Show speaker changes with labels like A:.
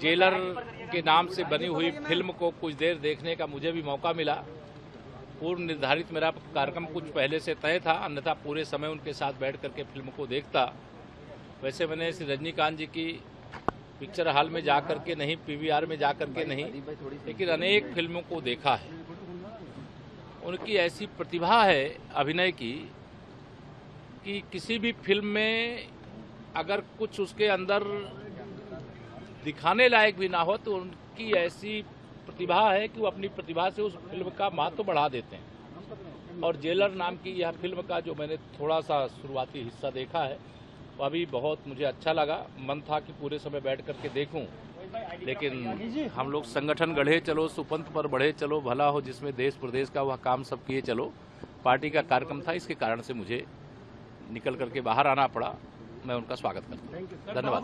A: Jailer के नाम से बनी हुई फ़िल्म को कुछ देर देखने का मुझे भी मौका मिला। पूर्व निर्धारित मेरा कार्यक्रम कुछ पहले से तय था, अन्यथा पूरे समय उनके साथ बैठ करके फ़िल्म को देखता। वैसे मैंने श्री रजनीकांत जी की पिक्चर हॉल में जा करके नहीं, पीवीआर में जा करके नहीं, लेकिन अनेक फ़िल्मों को देखा है। उनकी ऐसी प्रतिभा है अभिनय की कि किसी भी फ़िल्म में अगर कुछ उसके अंदर दिखाने लायक भी ना हो तो उनकी ऐसी प्रतिभा है कि वो अपनी प्रतिभा से उस फ़िल्म का महत्व तो बढ़ा देते हैं। और जेलर नाम की यह फ़िल्म का जो मैंने थोड़ा सा शुरुआती हिस्सा देखा है वो अभी बहुत मुझे अच्छा लगा। मन था कि पूरे समय बैठ करके देखूँ। लेकिन हम लोग संगठन गढ़े चलो सुपंथ पर बढ़े चलो भला हो जिसमें देश प्रदेश का वह काम सब किए चलो। पार्टी का कार्यक्रम था इसके कारण से मुझे निकल करके बाहर आना पड़ा। मैं उनका स्वागत करता हूँ। धन्यवाद।